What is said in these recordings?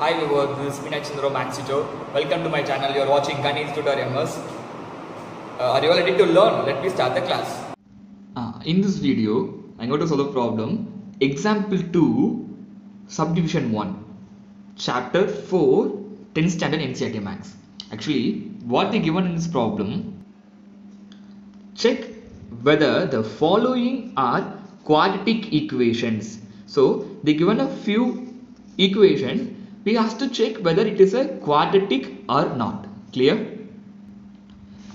Hi viewers, this is Meenakshi Chandra Maxito. Welcome to my channel. You are watching Ganesh Tutor MS. Uh, are you all ready to learn? Let me start the class. Uh, in this video, I'm going to solve the problem. Example 2, Subdivision 1, Chapter 4, 10th Standard NCERT Max. Actually, what they given in this problem, check whether the following are quadratic equations. So, they given a few equations. We have to check whether it is a quadratic or not. Clear?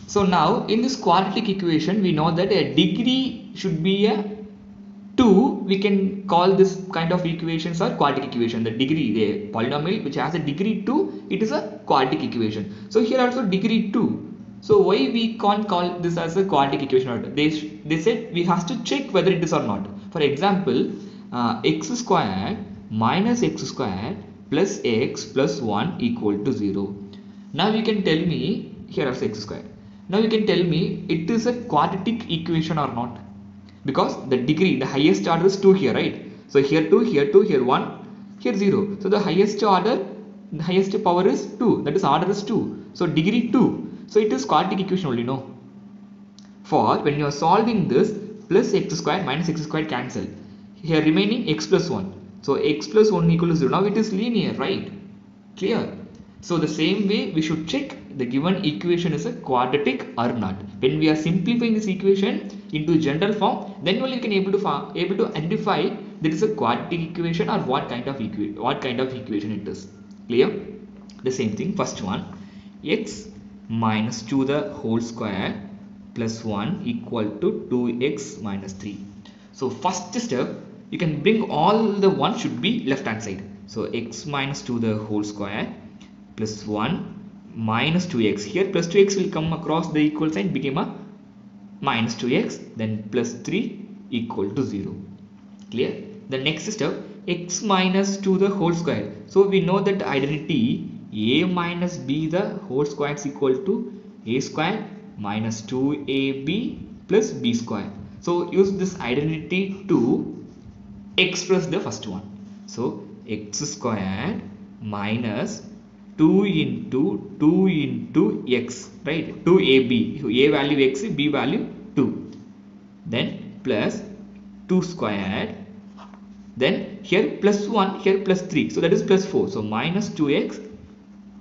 So now in this quadratic equation we know that a degree should be a 2 we can call this kind of equations or quadratic equation. The degree the polynomial which has a degree 2 it is a quadratic equation. So here also degree 2 so why we can't call this as a quadratic equation or they they said we have to check whether it is or not. For example uh, x squared minus x squared plus x plus 1 equal to 0 now you can tell me here also x squared now you can tell me it is a quadratic equation or not? Because the degree the highest order is 2 here right? So here 2 here 2 here 1 here 0 so the highest order the highest power is 2 that is order is 2 so degree 2 so it is quadratic equation only no? For when you are solving this plus x square minus x square cancel. Here remaining x plus 1 so x plus 1 equals 0 now it is linear right clear so the same way we should check the given equation is a quadratic or not. When we are simplifying this equation into general form, then only you can able to able to identify that is a quadratic equation or what kind of equation what kind of equation it is. Clear? The same thing. First one, x minus 2 the whole square plus 1 equal to 2x minus 3. So first step, you can bring all the 1 should be left hand side. So x minus 2 the whole square plus 1 minus 2x here plus 2x will come across the equal sign became a minus 2x then plus 3 equal to 0 clear? The next step x minus 2 the whole square. So we know that identity a minus b the whole square is equal to a square minus 2ab plus b square. So use this identity to express the first one. So x squared minus 2 into 2 into x right? 2ab a value x b value 2 then plus 2 squared. Then here plus 1 here plus 3 so that is plus 4 so minus 2x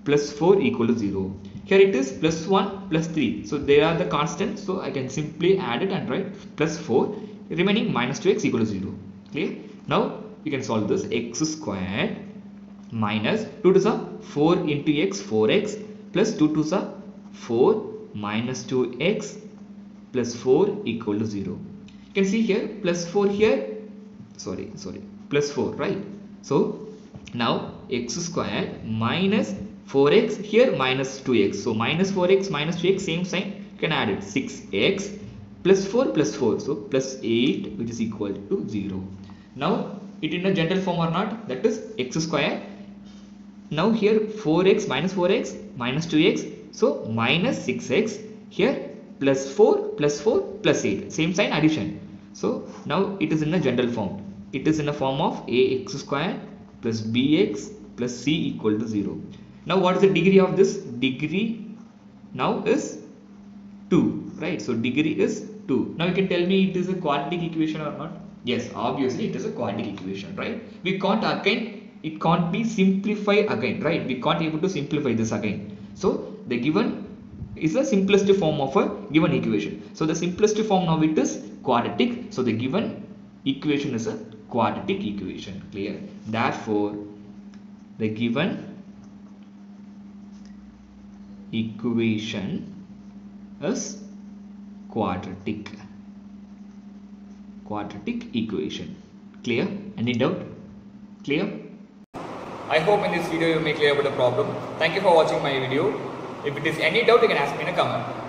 plus 4 equal to 0 here it is plus 1 plus 3 so they are the constants so I can simply add it and write plus 4 remaining minus 2x equal to 0 clear now you can solve this x squared minus 2 to the 4 into x 4x plus 2 to the 4 minus 2x plus 4 equal to 0 you can see here plus 4 here. Sorry sorry plus 4 right? So now x squared minus 4x here minus 2x so minus 4x minus 2x same sign. You can add it. 6x plus 4 plus 4 so plus 8 which is equal to 0 now it in a general form or not that is x square. Now here 4x minus 4x minus 2x so minus 6x here plus 4 plus 4 plus 8 same sign addition. So now it is in a general form. It is in a form of ax square plus bx plus c equal to 0 now what is the degree of this? Degree now is 2 right? So degree is 2 now you can tell me it is a quadratic equation or not yes obviously it is a quadratic equation right? We can't again it can't be simplified again right? We can't able to simplify this again. So the given is the simplest form of a given equation. So the simplest form now it is quadratic. So the given equation is a quadratic equation clear? Therefore the given equation is quadratic quadratic equation clear any doubt clear I hope in this video you may clear about the problem. Thank you for watching my video. If it is any doubt, you can ask me in a comment.